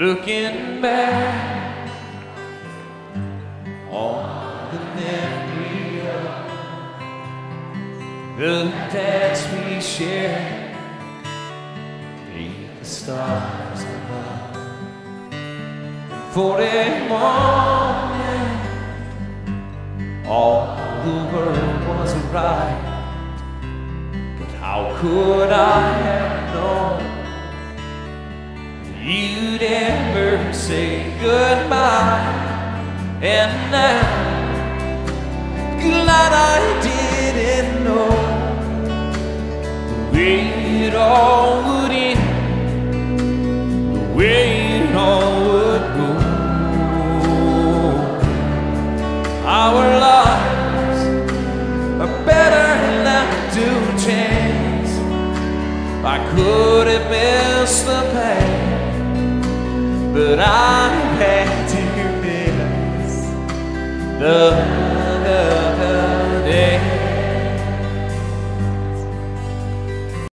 looking for a moment, all the world was right. But how could I have known? You'd ever say goodbye And I'm glad I didn't know The way it all would end The way Our lives are better left to chance I could have missed the pain, but I had to miss the